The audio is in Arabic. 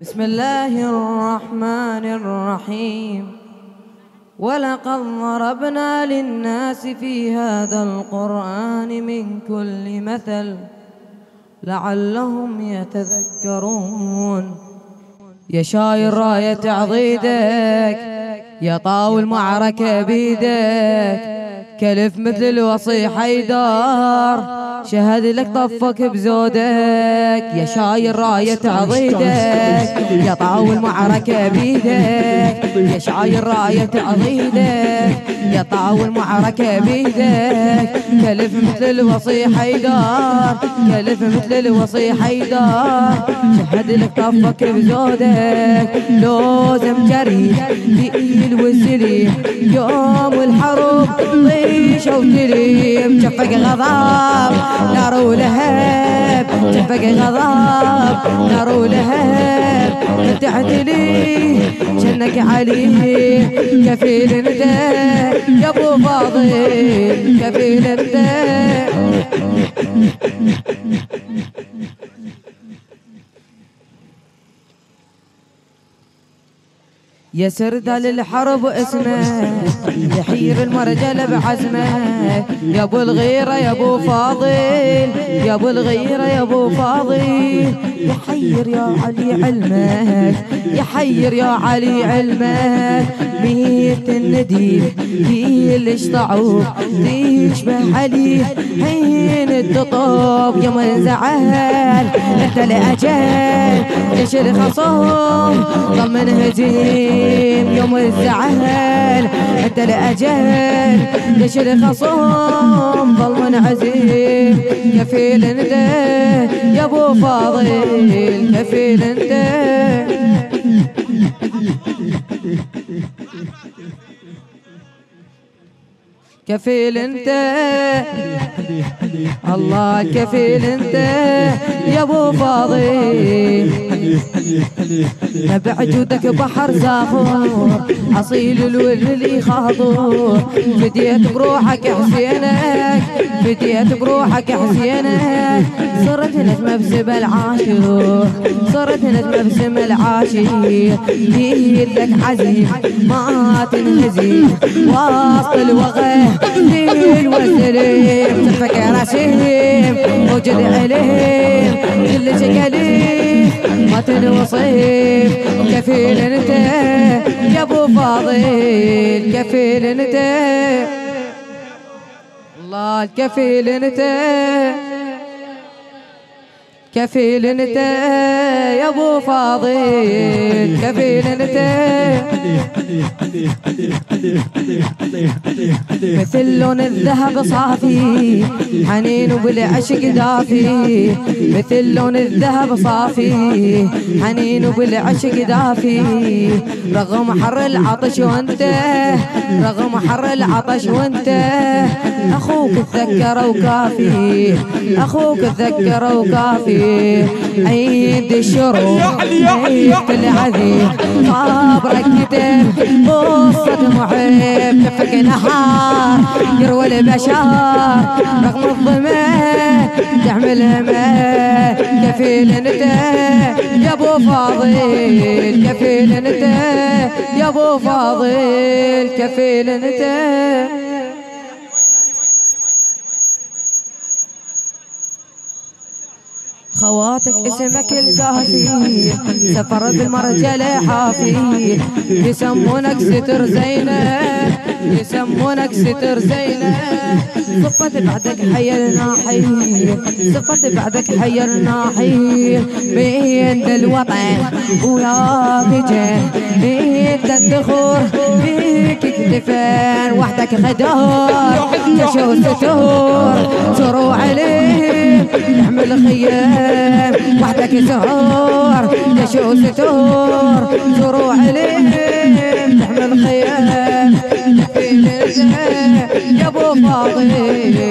بسم الله الرحمن الرحيم. ولقد ضربنا للناس في هذا القرآن من كل مثل لعلهم يتذكرون. يا شاير راية عضيدك يا طاول معركة بيدك كلف مثل الوصي حيدار. شهد لك طفك بزودك. يا شاير راية عضيدك. يا طاول معركة بيدك. يا شاير راية عضيدك. يا طاول معركة بيدك. كلف مثل الوصي حيدار. كلف مثل الوصي حيدار. شهد لك طفك بزودك لوزم جريد ثقيل والسليم يوم الحرب طيش وتليم شفق غضب نار ولهب. شفق غضب نار ولهب. فتحت لي جنك علي. كفيل انت يا أبو فاضل كفيل انت يا سرد للحرب اسمه يحير المرجل بعزمه. يا أبو الغيرة يا أبو فاضل. يا أبو الغيرة يا أبو فاضل. يحير يا علي علمك يحير يا علي علمك ميت النديم هي اللي اشطعوا تشبه علي حين التطوب يوم انزعل انت لأجل. إيش الخصوم ضمن هجيم يوم الزعل انت لاجل إيش الخصوم ظل من عزيم كفيل انت يا أبو فاضل كفيل انت. كفيل انت الله كفيل انت يا أبو فاضل. نبع جودك بحر زاخور أصيل الولي خاطور فديت بروحك حسينك فديت بروحك حسينك صرت نجمة بسم العاشور صرت نجمة بسم العاشير لك عزيم ما تنهزي وسط الوغى دين وسليم تفكر رسيم وجد عليم كل شكليم ما تنوصيم كفيل انت يا أبو فاضل كفيل انت. الله الكفيل انت. كفيل انت. يا أبو فاضل كفيل أنت. مثل لون الذهب صافي حنين وبالعشق دافي. مثل لون الذهب صافي حنين وبالعشق دافي. رغم حر العطش وانت رغم حر العطش وانت أخوك تذكر وكافي. أخوك تذكر وكافي. عيد الشروق عيد العذيب صبرك كتب قصة محب تفك نهار يروى البشر رغم الظما تحمل همه كفيل انت يا أبو فاضل كفيل انت يا أبو فاضل كفيل انت خواتك اسمك الكافي سفر بالمرجلة حافي يسمونك ستر زينب يسمونك ستر زينب صفت بعدك حي الناحي صفت بعدك حي الناحي بين الوطن ويا بجن بين الدخور بيك كتفين وحدك خدار. تشو ستور. ترو عليه. نحمل خيام وحدك زهور تشو ستور ترو عليه نحمل خيام يا أبو فاضل.